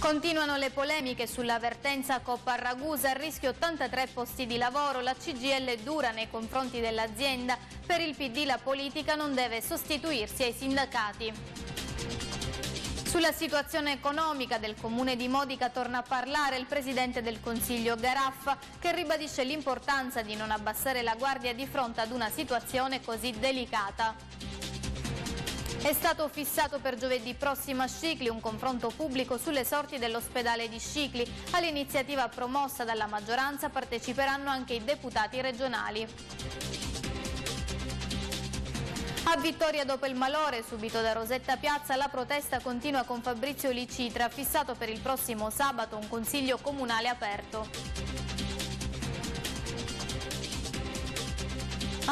Continuano le polemiche sull'avvertenza Coppa Ragusa, a rischio 83 posti di lavoro, la CGL dura nei confronti dell'azienda, per il PD la politica non deve sostituirsi ai sindacati. Sulla situazione economica del comune di Modica torna a parlare il presidente del Consiglio Garaffa che ribadisce l'importanza di non abbassare la guardia di fronte ad una situazione così delicata. È stato fissato per giovedì prossimo a Scicli un confronto pubblico sulle sorti dell'ospedale di Scicli. All'iniziativa promossa dalla maggioranza parteciperanno anche i deputati regionali. A Vittoria dopo il malore subito da Rosetta Piazza la protesta continua con Fabrizio Licitra, fissato per il prossimo sabato un consiglio comunale aperto.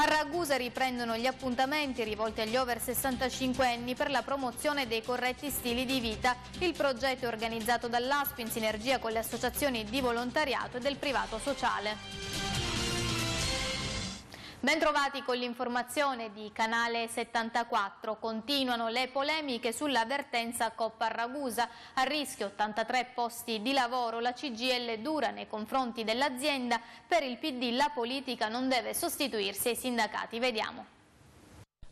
A Ragusa riprendono gli appuntamenti rivolti agli over 65 anni per la promozione dei corretti stili di vita. Il progetto è organizzato dall'ASP in sinergia con le associazioni di volontariato e del privato sociale. Bentrovati con l'informazione di Canale 74. Continuano le polemiche sull'avvertenza Coppa Ragusa. A rischio 83 posti di lavoro, la CGL dura nei confronti dell'azienda. Per il PD la politica non deve sostituirsi ai sindacati. Vediamo.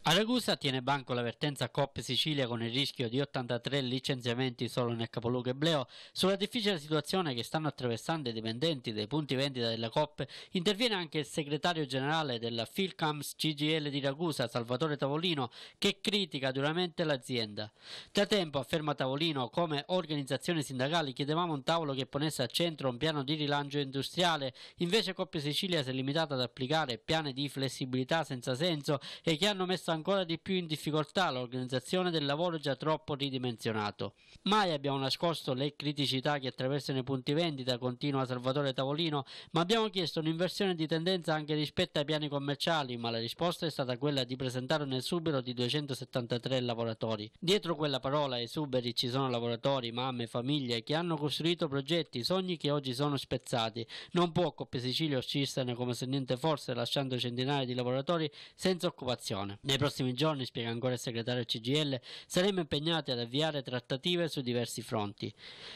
A Ragusa tiene banco l'avvertenza Coppe Sicilia con il rischio di 83 licenziamenti solo nel capoluogo ebleo. Sulla difficile situazione che stanno attraversando i dipendenti dei punti vendita della Coppe interviene anche il segretario generale della Filcams CGL di Ragusa, Salvatore Tavolino, che critica duramente l'azienda. Da tempo, afferma Tavolino, come organizzazioni sindacali chiedevamo un tavolo che ponesse al centro un piano di rilancio industriale, invece Coppe Sicilia si è limitata ad applicare piani di flessibilità senza senso e che hanno messo ancora di più in difficoltà l'organizzazione del lavoro già troppo ridimensionato. Mai abbiamo nascosto le criticità che attraversano i punti vendita, continua Salvatore Tavolino, ma abbiamo chiesto un'inversione di tendenza anche rispetto ai piani commerciali, ma la risposta è stata quella di presentare un esubero di 273 lavoratori. Dietro quella parola esuberi ci sono lavoratori, mamme, famiglie che hanno costruito progetti, sogni che oggi sono spezzati. Non può Coppia Sicilia uscirsene come se niente fosse, lasciando centinaia di lavoratori senza occupazione. Nei prossimi giorni, spiega ancora il segretario CGL, saremo impegnati ad avviare trattative su diversi fronti.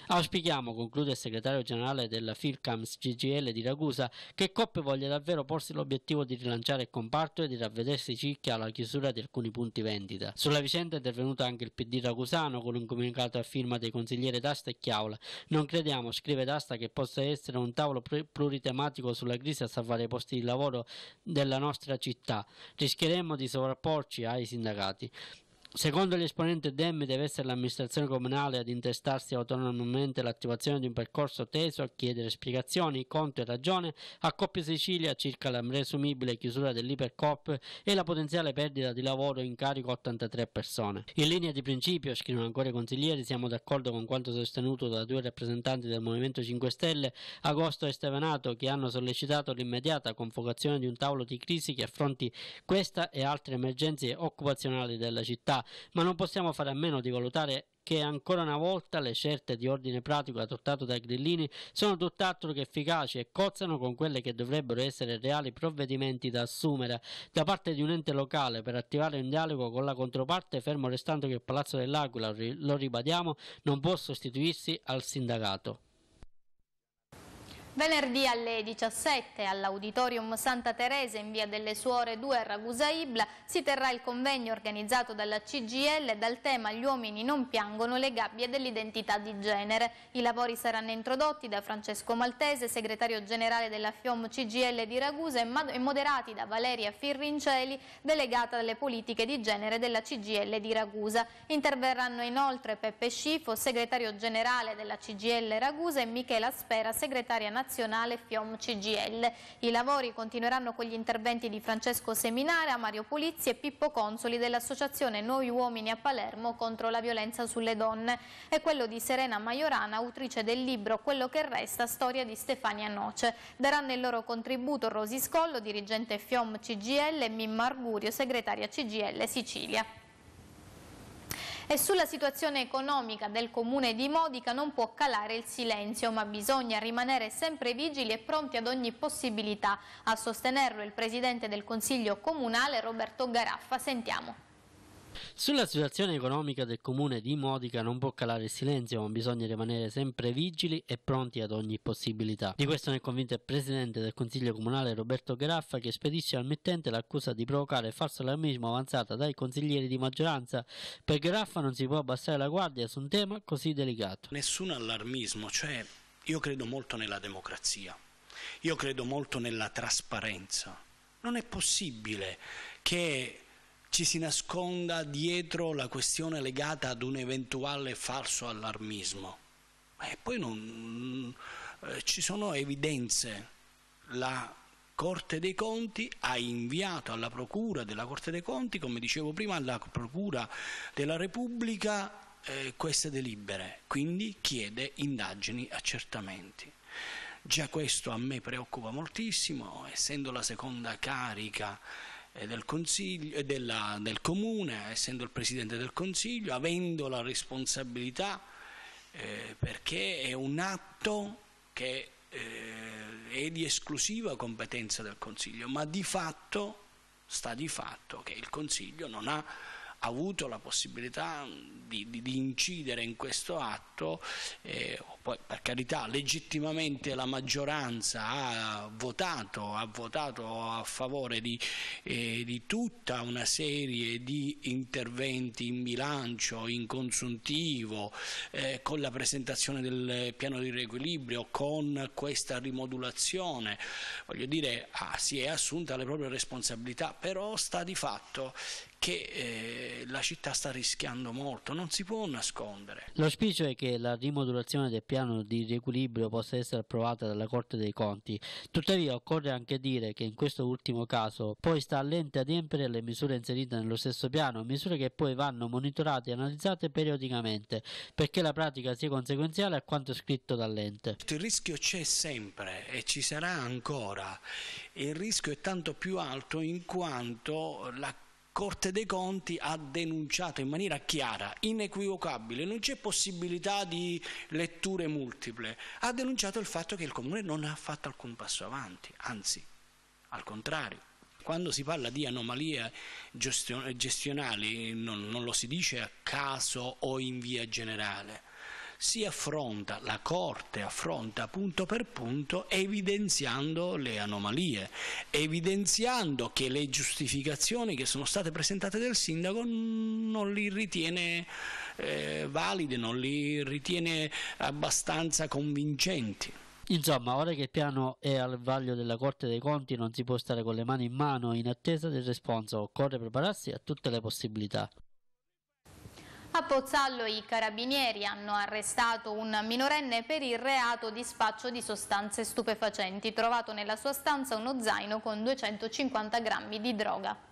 Auspichiamo, conclude il segretario generale della Filcams CGL di Ragusa, che Coppe voglia davvero porsi l'obiettivo di rilanciare il comparto e di ravvedersi circa alla chiusura di alcuni punti vendita. Sulla vicenda è intervenuto anche il PD ragusano con un comunicato a firma dei consiglieri D'Asta e Chiaula. Non crediamo, scrive D'Asta, che possa essere un tavolo pluritematico sulla crisi a salvare i posti di lavoro della nostra città. Rischieremmo di sovrapporre porci ai sindacati. Secondo l'esponente DEM deve essere l'amministrazione comunale ad intestarsi autonomamente l'attivazione di un percorso teso a chiedere spiegazioni, conto e ragione a Coppia Sicilia circa la presumibile chiusura dell'Ipercop e la potenziale perdita di lavoro in carico a 83 persone. In linea di principio, scrivono ancora i consiglieri, siamo d'accordo con quanto sostenuto da due rappresentanti del Movimento 5 Stelle, Agosto e Stevenato, che hanno sollecitato l'immediata convocazione di un tavolo di crisi che affronti questa e altre emergenze occupazionali della città ma non possiamo fare a meno di valutare che ancora una volta le scelte di ordine pratico adottate dai grillini sono tutt'altro che efficaci e cozzano con quelle che dovrebbero essere reali provvedimenti da assumere da parte di un ente locale per attivare un dialogo con la controparte, fermo restando che il Palazzo dell'Aquila, lo ribadiamo, non può sostituirsi al sindacato. Venerdì alle 17 all'Auditorium Santa Teresa in via delle Suore 2 a Ragusa Ibla si terrà il convegno organizzato dalla CGL dal tema Gli uomini non piangono le gabbie dell'identità di genere. I lavori saranno introdotti da Francesco Maltese, segretario generale della FIOM CGL di Ragusa e moderati da Valeria Firrinceli, delegata alle politiche di genere della CGL di Ragusa. Interverranno inoltre Peppe Scifo, segretario generale della CGL Ragusa e Michela Spera, segretaria nazionale nazionale FIOM CGL. I lavori continueranno con gli interventi di Francesco Seminara, Mario Pulizzi e Pippo Consoli dell'associazione Noi Uomini a Palermo contro la violenza sulle donne e quello di Serena Maiorana, autrice del libro Quello che resta, storia di Stefania Noce. Daranno il loro contributo Rosi Scollo, dirigente FIOM CGL e Mimma Argurio, segretaria CGL Sicilia. E sulla situazione economica del comune di Modica non può calare il silenzio, ma bisogna rimanere sempre vigili e pronti ad ogni possibilità. A sostenerlo il presidente del Consiglio comunale Roberto Garaffa. Sentiamo. Sulla situazione economica del comune di Modica non può calare il silenzio, ma bisogna rimanere sempre vigili e pronti ad ogni possibilità. Di questo ne è convinto il presidente del consiglio comunale Roberto Garaffa che spedisce al mittente l'accusa di provocare falso allarmismo avanzata dai consiglieri di maggioranza. Per Garaffa non si può abbassare la guardia su un tema così delicato. Nessun allarmismo, cioè io credo molto nella democrazia, io credo molto nella trasparenza. Non è possibile che ci si nasconda dietro la questione legata ad un eventuale falso allarmismo. E poi non, eh, ci sono evidenze. La Corte dei Conti ha inviato alla Procura della Corte dei Conti, come dicevo prima, alla Procura della Repubblica eh, queste delibere, quindi chiede indagini, accertamenti. Già questo a me preoccupa moltissimo, essendo la seconda carica del, consiglio, della, del comune, essendo il Presidente del Consiglio, avendo la responsabilità eh, perché è un atto che eh, è di esclusiva competenza del Consiglio, ma di fatto sta di fatto che il Consiglio non ha avuto la possibilità di, di, di incidere in questo atto, eh, poi per carità legittimamente la maggioranza ha votato, ha votato a favore di, eh, di tutta una serie di interventi in bilancio, in consuntivo, eh, con la presentazione del piano di riequilibrio, con questa rimodulazione, voglio dire, ah, si è assunta le proprie responsabilità, però sta di fatto che eh, la città sta rischiando molto, non si può nascondere. L'auspicio è che la rimodulazione del piano di riequilibrio possa essere approvata dalla Corte dei Conti, tuttavia occorre anche dire che in questo ultimo caso poi sta all'ente adempiere le misure inserite nello stesso piano, misure che poi vanno monitorate e analizzate periodicamente perché la pratica sia conseguenziale a quanto scritto dall'ente. Il rischio c'è sempre e ci sarà ancora e il rischio è tanto più alto in quanto la Corte dei Conti ha denunciato in maniera chiara, inequivocabile, non c'è possibilità di letture multiple, ha denunciato il fatto che il Comune non ha fatto alcun passo avanti, anzi, al contrario. Quando si parla di anomalie gestionali non, non lo si dice a caso o in via generale, si affronta, la Corte affronta punto per punto evidenziando le anomalie, evidenziando che le giustificazioni che sono state presentate dal Sindaco non li ritiene eh, valide, non li ritiene abbastanza convincenti. Insomma, ora che il piano è al vaglio della Corte dei Conti non si può stare con le mani in mano in attesa del responso, occorre prepararsi a tutte le possibilità. A Pozzallo i carabinieri hanno arrestato un minorenne per il reato di spaccio di sostanze stupefacenti, trovato nella sua stanza uno zaino con 250 grammi di droga.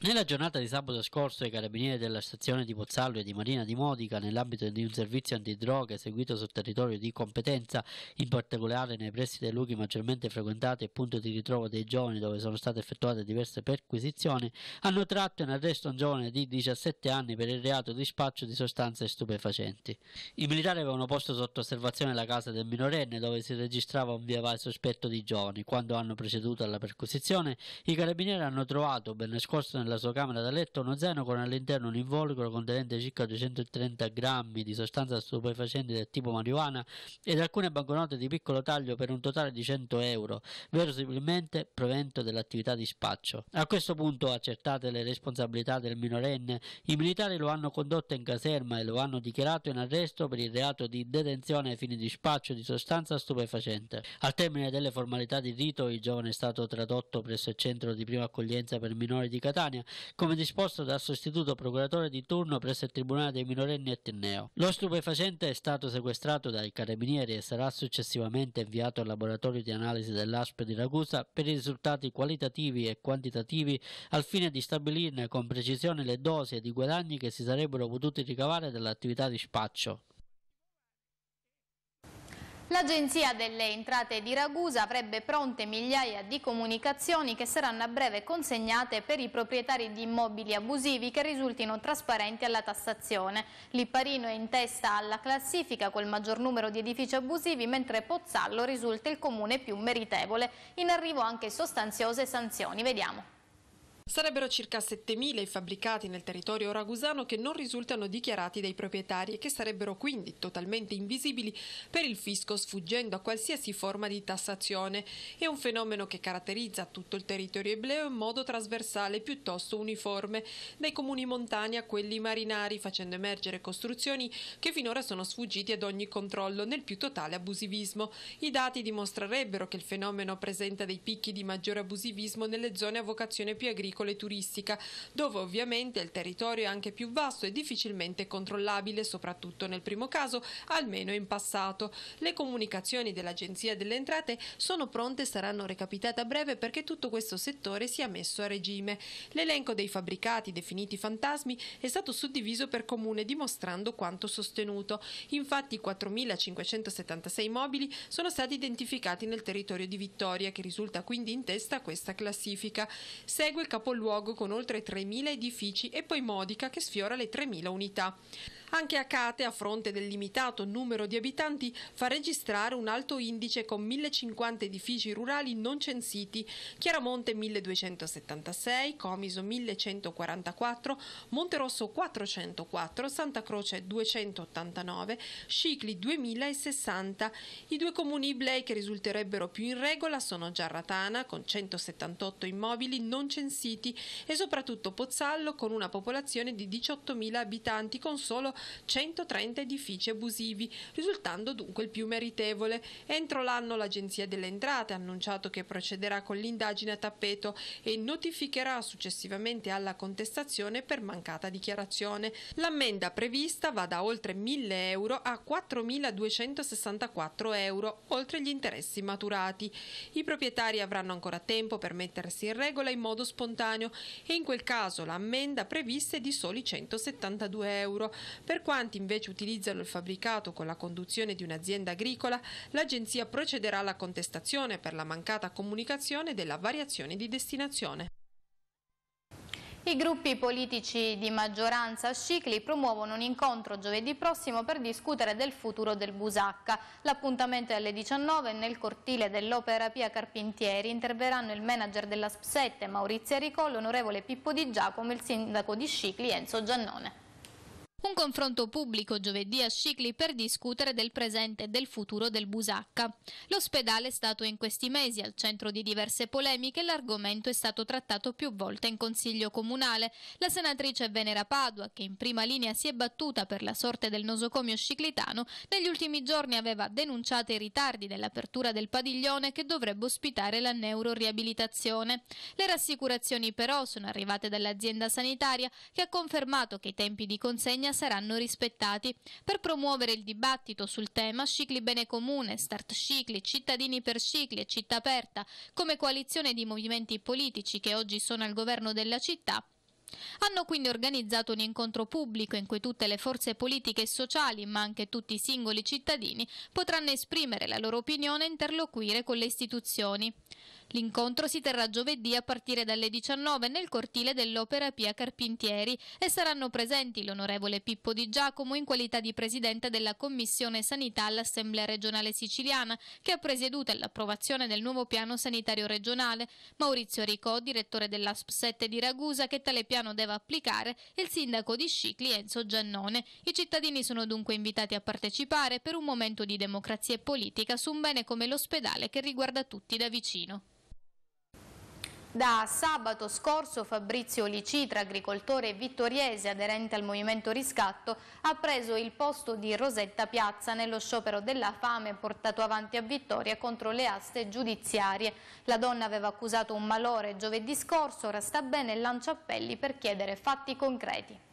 Nella giornata di sabato scorso i carabinieri della stazione di Pozzallo e di Marina di Modica, nell'ambito di un servizio antidroga eseguito sul territorio di competenza, in particolare nei pressi dei luoghi maggiormente frequentati e punto di ritrovo dei giovani dove sono state effettuate diverse perquisizioni, hanno tratto in arresto un giovane di 17 anni per il reato di spaccio di sostanze stupefacenti. I militari avevano posto sotto osservazione la casa del minorenne dove si registrava un via vai sospetto di giovani. Quando hanno proceduto alla perquisizione, i carabinieri hanno trovato, ben nascosto nel nella sua camera da letto uno zaino con all'interno un involucro contenente circa 230 grammi di sostanza stupefacente del tipo marijuana ed alcune banconote di piccolo taglio per un totale di 100 euro, verosimilmente provento dell'attività di spaccio. A questo punto, accertate le responsabilità del minorenne, i militari lo hanno condotto in caserma e lo hanno dichiarato in arresto per il reato di detenzione ai fini di spaccio di sostanza stupefacente. Al termine delle formalità di rito, il giovane è stato tradotto presso il centro di prima accoglienza per minori di Catania Catania, come disposto dal sostituto procuratore di turno presso il Tribunale dei minorenni Etneo. Lo stupefacente è stato sequestrato dai carabinieri e sarà successivamente inviato al laboratorio di analisi dell'ASP di Ragusa per i risultati qualitativi e quantitativi al fine di stabilirne con precisione le dosi ed i guadagni che si sarebbero potuti ricavare dall'attività di spaccio. L'Agenzia delle Entrate di Ragusa avrebbe pronte migliaia di comunicazioni che saranno a breve consegnate per i proprietari di immobili abusivi che risultino trasparenti alla tassazione. Lipparino è in testa alla classifica col maggior numero di edifici abusivi, mentre Pozzallo risulta il comune più meritevole. In arrivo anche sostanziose sanzioni. Vediamo. Sarebbero circa 7.000 i fabbricati nel territorio ragusano che non risultano dichiarati dai proprietari e che sarebbero quindi totalmente invisibili per il fisco sfuggendo a qualsiasi forma di tassazione. È un fenomeno che caratterizza tutto il territorio ebleo in modo trasversale piuttosto uniforme, dai comuni montani a quelli marinari, facendo emergere costruzioni che finora sono sfuggiti ad ogni controllo nel più totale abusivismo. I dati dimostrerebbero che il fenomeno presenta dei picchi di maggiore abusivismo nelle zone a vocazione più agricola e turistica, dove ovviamente il territorio è anche più vasto e difficilmente controllabile, soprattutto nel primo caso, almeno in passato. Le comunicazioni dell'Agenzia delle Entrate sono pronte e saranno recapitate a breve perché tutto questo settore sia messo a regime. L'elenco dei fabbricati definiti fantasmi è stato suddiviso per comune dimostrando quanto sostenuto. Infatti 4.576 mobili sono stati identificati nel territorio di Vittoria che risulta quindi in testa a questa classifica. Segue il capo capoluogo con oltre 3.000 edifici e poi Modica che sfiora le 3.000 unità. Anche Acate, a fronte del limitato numero di abitanti, fa registrare un alto indice con 1050 edifici rurali non censiti, Chiaramonte 1276, Comiso 1144, Monterosso 404, Santa Croce 289, Scicli 2060. I due comuni iblei che risulterebbero più in regola sono Giarratana con 178 immobili non censiti e soprattutto Pozzallo con una popolazione di 18.000 abitanti con solo 130 edifici abusivi, risultando dunque il più meritevole. Entro l'anno l'Agenzia delle Entrate ha annunciato che procederà con l'indagine a tappeto e notificherà successivamente alla contestazione per mancata dichiarazione. L'ammenda prevista va da oltre 1.000 euro a 4.264 euro, oltre gli interessi maturati. I proprietari avranno ancora tempo per mettersi in regola in modo spontaneo e in quel caso l'ammenda prevista è di soli 172 euro. Per quanti invece utilizzano il fabbricato con la conduzione di un'azienda agricola, l'Agenzia procederà alla contestazione per la mancata comunicazione della variazione di destinazione. I gruppi politici di maggioranza a Scicli promuovono un incontro giovedì prossimo per discutere del futuro del Busacca. L'appuntamento è alle 19 nel cortile dell'Opera Pia Carpintieri. Interverranno il manager della SP7 Maurizio Aricò, l'onorevole Pippo Di Giacomo e il sindaco di Scicli Enzo Giannone. Un confronto pubblico giovedì a Scicli per discutere del presente e del futuro del Busacca. L'ospedale è stato in questi mesi al centro di diverse polemiche e l'argomento è stato trattato più volte in Consiglio Comunale. La senatrice Venera Padua, che in prima linea si è battuta per la sorte del nosocomio sciclitano, negli ultimi giorni aveva denunciato i ritardi dell'apertura del padiglione che dovrebbe ospitare la neuroriabilitazione. Le rassicurazioni però sono arrivate dall'azienda sanitaria che ha confermato che i tempi di consegna Bologna saranno rispettati. Per promuovere il dibattito sul tema, Scicli Bene Comune, Start Scicli, Cittadini per Scicli e Città Aperta, come coalizione di movimenti politici che oggi sono al governo della città, hanno quindi organizzato un incontro pubblico in cui tutte le forze politiche e sociali, ma anche tutti i singoli cittadini, potranno esprimere la loro opinione e interloquire con le istituzioni. L'incontro si terrà giovedì a partire dalle 19 nel cortile dell'Opera Pia Carpintieri e saranno presenti l'onorevole Pippo Di Giacomo in qualità di presidente della Commissione Sanità all'Assemblea regionale siciliana che ha presieduto l'approvazione del nuovo piano sanitario regionale, Maurizio Ricò, direttore dell'ASP 7 di Ragusa che tale piano deve applicare e il sindaco di Scicli Enzo Giannone. I cittadini sono dunque invitati a partecipare per un momento di democrazia e politica su un bene come l'ospedale che riguarda tutti da vicino. Da sabato scorso Fabrizio Licitra, agricoltore vittoriese aderente al Movimento Riscatto, ha preso il posto di Rosetta Piazza nello sciopero della fame portato avanti a Vittoria contro le aste giudiziarie. La donna aveva accusato un malore giovedì scorso, ora sta bene e lancia appelli per chiedere fatti concreti.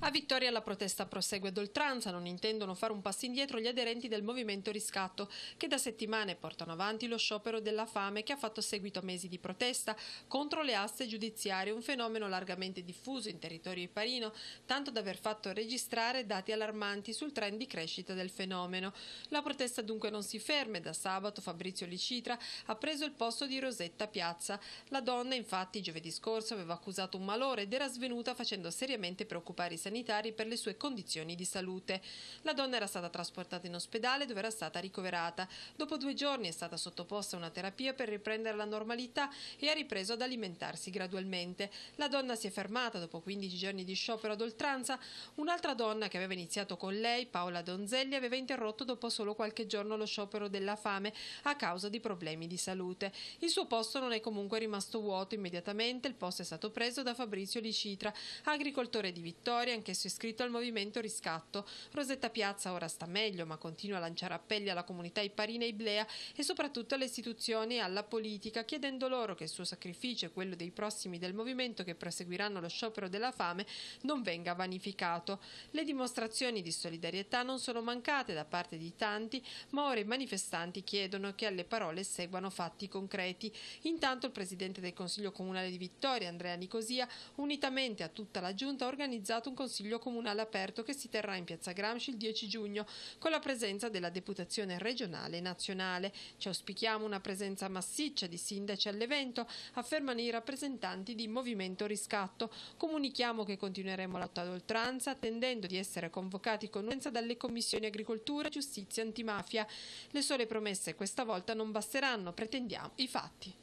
A Vittoria la protesta prosegue ad oltranza, non intendono fare un passo indietro gli aderenti del movimento riscatto che da settimane portano avanti lo sciopero della fame che ha fatto seguito a mesi di protesta contro le aste giudiziarie, un fenomeno largamente diffuso in territorio iparino, tanto da aver fatto registrare dati allarmanti sul trend di crescita del fenomeno. La protesta dunque non si ferma e da sabato Fabrizio Licitra ha preso il posto di Rosetta Piazza. La donna infatti giovedì scorso aveva accusato un malore ed era svenuta facendo seriamente preoccupare i sanitari per le sue condizioni di salute. La donna era stata trasportata in ospedale dove era stata ricoverata. Dopo due giorni è stata sottoposta a una terapia per riprendere la normalità e ha ripreso ad alimentarsi gradualmente. La donna si è fermata dopo 15 giorni di sciopero ad oltranza. Un'altra donna che aveva iniziato con lei, Paola Donzelli, aveva interrotto dopo solo qualche giorno lo sciopero della fame a causa di problemi di salute. Il suo posto non è comunque rimasto vuoto immediatamente, il posto è stato preso da Fabrizio Licitra, agricoltore di Vittoria, anch'esso iscritto al movimento Riscatto. Rosetta Piazza ora sta meglio, ma continua a lanciare appelli alla comunità iparina iblea e soprattutto alle istituzioni e alla politica, chiedendo loro che il suo sacrificio e quello dei prossimi del movimento che proseguiranno lo sciopero della fame non venga vanificato. Le dimostrazioni di solidarietà non sono mancate da parte di tanti, ma ora i manifestanti chiedono che alle parole seguano fatti concreti. Intanto il presidente del Consiglio Comunale di Vittoria, Andrea Nicosia, unitamente a tutta la giunta ha organizzato un Consiglio Comunale aperto che si terrà in Piazza Gramsci il 10 giugno con la presenza della deputazione regionale e nazionale. Ci auspichiamo una presenza massiccia di sindaci all'evento, affermano i rappresentanti di Movimento Riscatto. Comunichiamo che continueremo la lotta ad oltranza, attendendo di essere convocati con uenza dalle commissioni agricoltura, giustizia e antimafia. Le sole promesse questa volta non basteranno, pretendiamo i fatti.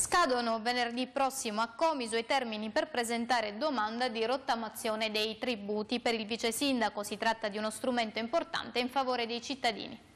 Scadono venerdì prossimo a Comiso i termini per presentare domanda di rottamazione dei tributi. Per il vice sindaco si tratta di uno strumento importante in favore dei cittadini.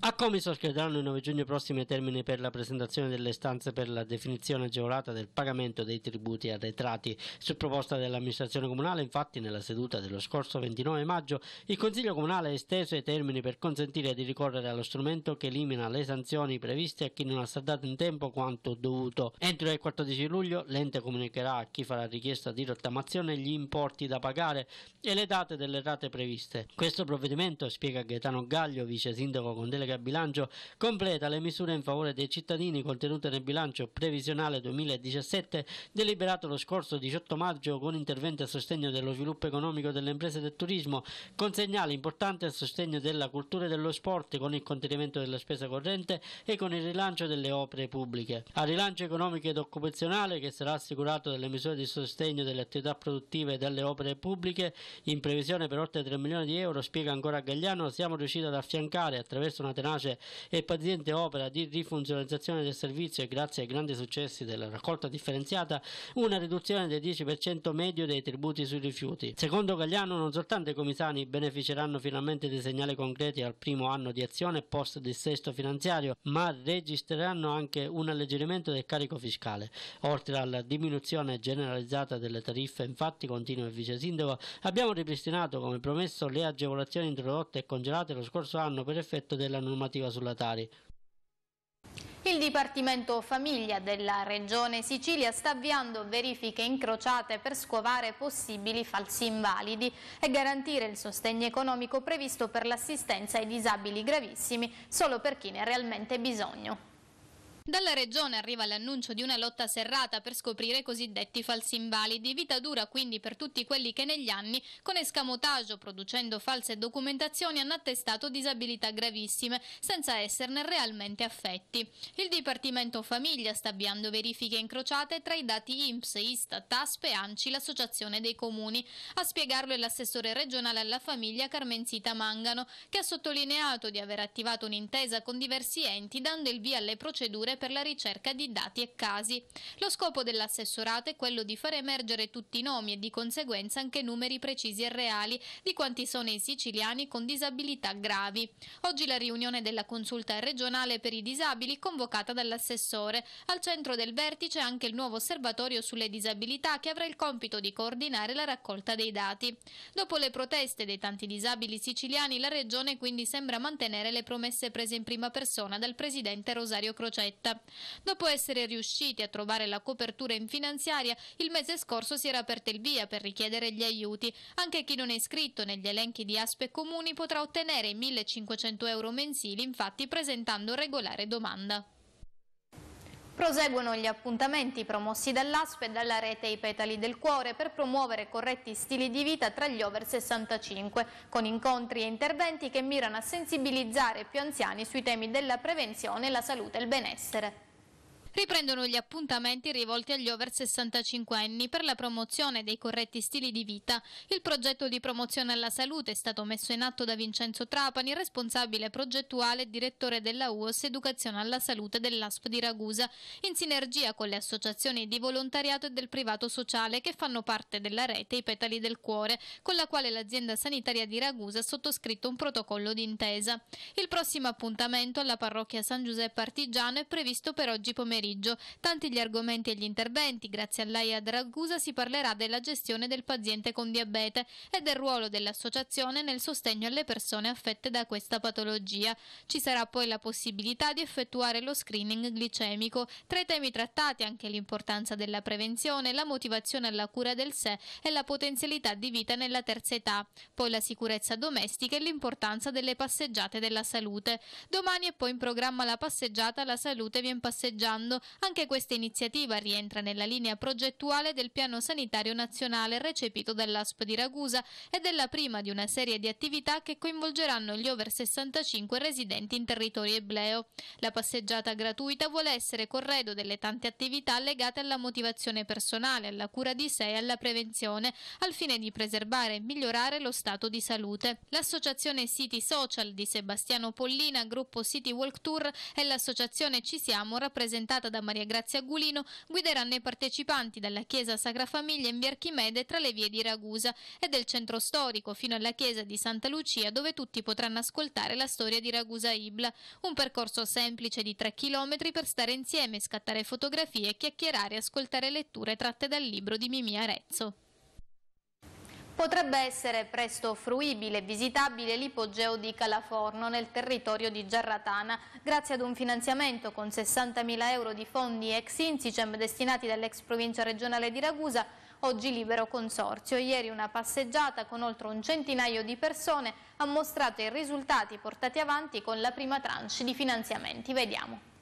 A Comiso scadranno il 9 giugno prossimo i termini per la presentazione delle istanze per la definizione agevolata del pagamento dei tributi arretrati. Su proposta dell'amministrazione comunale, infatti, nella seduta dello scorso 29 maggio, il Consiglio comunale ha esteso i termini per consentire di ricorrere allo strumento che elimina le sanzioni previste a chi non ha saldato in tempo quanto dovuto. Entro il 14 luglio l'ente comunicherà a chi farà richiesta di rottamazione gli importi da pagare e le date delle rate previste. Questo provvedimento, spiega Gaetano Gaglio, vice sindaco con delega a bilancio, completa le misure in favore dei cittadini contenute nel bilancio previsionale 2017 deliberato lo scorso 18 maggio con interventi a sostegno dello sviluppo economico delle imprese del turismo, con segnali importanti a sostegno della cultura e dello sport con il contenimento della spesa corrente e con il rilancio delle opere pubbliche. Al rilancio economico ed occupazionale che sarà assicurato dalle misure di sostegno delle attività produttive e delle opere pubbliche in previsione per oltre 3 milioni di euro, spiega ancora Gagliano, siamo riusciti ad affiancare attraverso una tenace e paziente opera di rifunzionalizzazione del servizio e grazie ai grandi successi della raccolta differenziata una riduzione del 10% medio dei tributi sui rifiuti. Secondo Gagliano non soltanto i comisani beneficeranno finalmente di segnali concreti al primo anno di azione post dissesto finanziario, ma registreranno anche un alleggerimento del carico fiscale. Oltre alla diminuzione generalizzata delle tariffe, infatti, continua il vice sindaco, abbiamo ripristinato come promesso le agevolazioni introdotte e congelate lo scorso anno per effetto della normativa sulla Tari. Il Dipartimento Famiglia della Regione Sicilia sta avviando verifiche incrociate per scovare possibili falsi invalidi e garantire il sostegno economico previsto per l'assistenza ai disabili gravissimi solo per chi ne ha realmente bisogno. Dalla Regione arriva l'annuncio di una lotta serrata per scoprire i cosiddetti falsi invalidi, vita dura quindi per tutti quelli che negli anni, con escamotaggio producendo false documentazioni, hanno attestato disabilità gravissime, senza esserne realmente affetti. Il Dipartimento Famiglia sta avviando verifiche incrociate tra i dati INPS, Istat, TASP e ANCI, l'Associazione dei Comuni. A spiegarlo è l'assessore regionale alla famiglia Carmenzita Mangano, che ha sottolineato di aver attivato un'intesa con diversi enti, dando il via alle procedure per la ricerca di dati e casi. Lo scopo dell'assessorato è quello di far emergere tutti i nomi e di conseguenza anche numeri precisi e reali di quanti sono i siciliani con disabilità gravi. Oggi la riunione della consulta regionale per i disabili convocata dall'assessore. Al centro del vertice anche il nuovo osservatorio sulle disabilità che avrà il compito di coordinare la raccolta dei dati. Dopo le proteste dei tanti disabili siciliani, la regione quindi sembra mantenere le promesse prese in prima persona dal presidente Rosario Crocetta. Dopo essere riusciti a trovare la copertura in finanziaria, il mese scorso si era aperto il via per richiedere gli aiuti. Anche chi non è iscritto negli elenchi di ASPE comuni potrà ottenere i 1.500 euro mensili, infatti presentando regolare domanda. Proseguono gli appuntamenti promossi dall'ASP e dalla rete I Petali del Cuore per promuovere corretti stili di vita tra gli over 65, con incontri e interventi che mirano a sensibilizzare più anziani sui temi della prevenzione, la salute e il benessere. Riprendono gli appuntamenti rivolti agli over 65 anni per la promozione dei corretti stili di vita. Il progetto di promozione alla salute è stato messo in atto da Vincenzo Trapani, responsabile progettuale e direttore della UOS Educazione alla Salute dell'ASP di Ragusa, in sinergia con le associazioni di volontariato e del privato sociale che fanno parte della rete I Petali del Cuore, con la quale l'azienda sanitaria di Ragusa ha sottoscritto un protocollo d'intesa. Il prossimo appuntamento alla parrocchia San Giuseppe Artigiano è previsto per oggi pomeriggio pomeriggio. Tanti gli argomenti e gli interventi, grazie all'AIA Ragusa si parlerà della gestione del paziente con diabete e del ruolo dell'associazione nel sostegno alle persone affette da questa patologia. Ci sarà poi la possibilità di effettuare lo screening glicemico. Tra i temi trattati anche l'importanza della prevenzione, la motivazione alla cura del sé e la potenzialità di vita nella terza età, poi la sicurezza domestica e l'importanza delle passeggiate della salute. Domani è poi in programma la passeggiata La salute viene passeggiando mondo. Anche questa iniziativa rientra nella linea progettuale del Piano Sanitario Nazionale recepito dall'ASP di Ragusa ed è la prima di una serie di attività che coinvolgeranno gli over 65 residenti in territorio ebleo. La passeggiata gratuita vuole essere corredo delle tante attività legate alla motivazione personale, alla cura di sé e alla prevenzione, al fine di preservare e migliorare lo stato di salute. L'associazione City Social di Sebastiano Pollina, gruppo City Walk Tour e l'associazione Ci Siamo rappresentata guidata da Maria Grazia Gulino, guideranno i partecipanti dalla chiesa Sacra Famiglia in via Archimede tra le vie di Ragusa e del centro storico fino alla chiesa di Santa Lucia dove tutti potranno ascoltare la storia di Ragusa Ibla. Un percorso semplice di 3 km per stare insieme, scattare fotografie, chiacchierare e ascoltare letture tratte dal libro di Mimì Arezzo. Potrebbe essere presto fruibile e visitabile l'ipogeo di Calaforno nel territorio di Giarratana grazie ad un finanziamento con 60.000 euro di fondi ex Insicem destinati dall'ex provincia regionale di Ragusa oggi libero consorzio. Ieri una passeggiata con oltre un centinaio di persone ha mostrato i risultati portati avanti con la prima tranche di finanziamenti. Vediamo.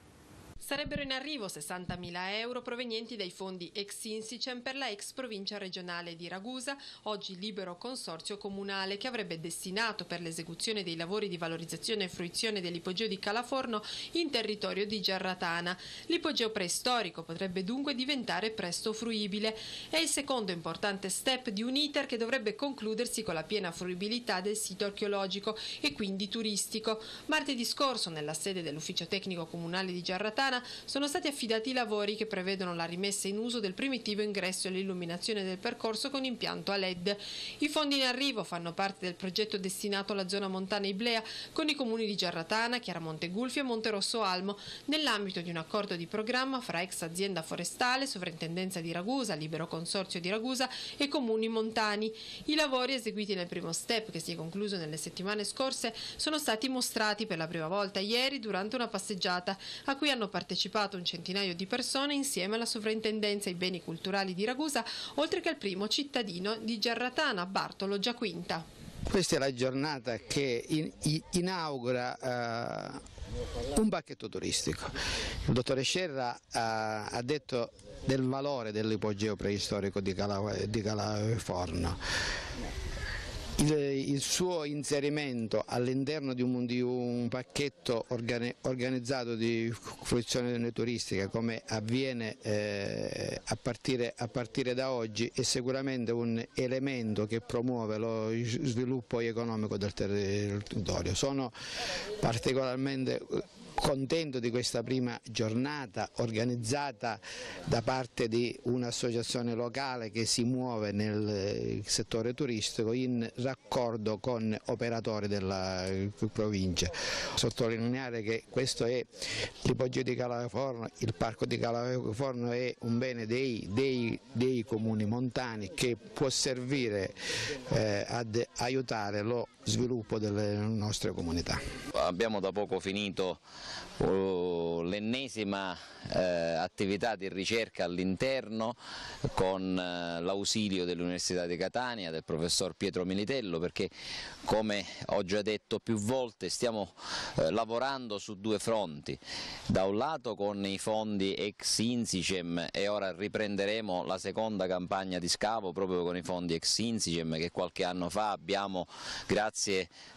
Sarebbero in arrivo 60.000 euro provenienti dai fondi ex Insicem per la ex provincia regionale di Ragusa, oggi libero consorzio comunale che avrebbe destinato per l'esecuzione dei lavori di valorizzazione e fruizione dell'ipogeo di Calaforno in territorio di Giarratana. L'ipogeo preistorico potrebbe dunque diventare presto fruibile. È il secondo importante step di un iter che dovrebbe concludersi con la piena fruibilità del sito archeologico e quindi turistico. Martedì scorso, nella sede dell'ufficio tecnico comunale di Giarratana, Toscana sono stati affidati i lavori che prevedono la rimessa in uso del primitivo ingresso e l'illuminazione del percorso con impianto a LED. I fondi in arrivo fanno parte del progetto destinato alla zona montana Iblea con i comuni di Giarratana, Chiaramonte Gulfi e Monterosso Almo, nell'ambito di un accordo di programma fra ex azienda forestale, sovrintendenza di Ragusa, libero consorzio di Ragusa e comuni montani. I lavori eseguiti nel primo step, che si è concluso nelle settimane scorse, sono stati mostrati per la prima volta ieri durante una passeggiata a cui hanno partecipato un centinaio di persone insieme alla sovrintendenza ai beni culturali di Ragusa, oltre che al primo cittadino di Gerratana, Bartolo Giaquinta. Questa è la giornata che in, inaugura uh, un pacchetto turistico. Il dottore Scerra uh, ha detto del valore dell'ipogeo preistorico di, Cala, di Calaforno il, il, suo inserimento all'interno di, di un, pacchetto organi, organizzato di fruizione turistica come avviene eh, a, partire, a, partire, da oggi è sicuramente un elemento che promuove lo sviluppo economico del territorio. Sono particolarmente contento di questa prima giornata organizzata da parte di un'associazione locale che si muove nel eh, settore turistico in raccordo con operatori della eh, provincia. Sottolineare che questo è l'ipogeo di Calaforno, il parco di Calaforno è un bene dei, dei, dei comuni montani che può servire eh, ad aiutare lo sviluppo delle nostre comunità. Abbiamo da poco finito uh, l'ennesima eh, attività di ricerca all'interno con eh, l'ausilio dell'Università di Catania, del professor Pietro Militello, perché come ho già detto più volte stiamo eh, lavorando su due fronti, da un lato con i fondi ex Insicem e ora riprenderemo la seconda campagna di scavo proprio con i fondi ex Insicem che qualche anno fa abbiamo grazie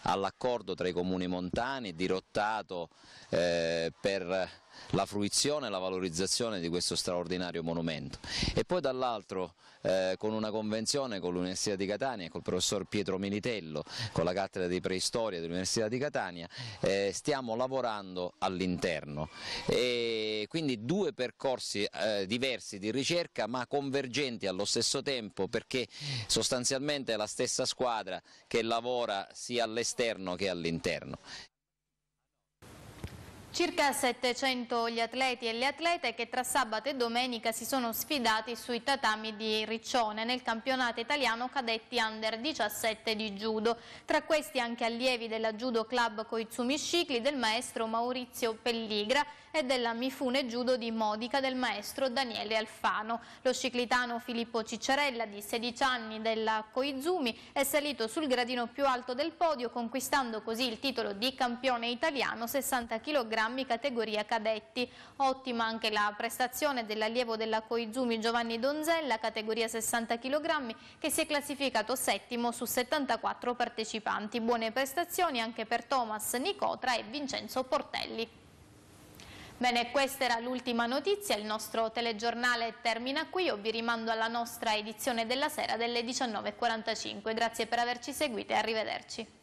all'accordo tra i comuni montani dirottato eh, per la fruizione e la valorizzazione di questo straordinario monumento. E poi dall'altro eh, con una convenzione con l'Università di Catania e col professor Pietro Militello, con la cattedra di preistoria dell'Università di Catania, eh, stiamo lavorando all'interno. Quindi due percorsi eh, diversi di ricerca ma convergenti allo stesso tempo perché sostanzialmente è la stessa squadra che lavora sia all'esterno che all'interno. Circa 700 gli atleti e le atlete che tra sabato e domenica si sono sfidati sui tatami di Riccione nel campionato italiano cadetti under 17 di judo. Tra questi anche allievi della Judo Club Koizumi Scicli del maestro Maurizio Pelligra e della Mifune Judo di Modica del maestro Daniele Alfano. Lo ciclitano Filippo Ciccerella di 16 anni della Koizumi è salito sul gradino più alto del podio conquistando così il titolo di campione italiano 60 kg categoria cadetti. Ottima anche la prestazione dell'allievo della Koizumi Giovanni Donzella categoria 60 kg che si è classificato settimo su 74 partecipanti. Buone prestazioni anche per Thomas Nicotra e Vincenzo Portelli. Bene, questa era l'ultima notizia, il nostro telegiornale termina qui, io vi rimando alla nostra edizione della sera delle 19.45. Grazie per averci seguito e arrivederci.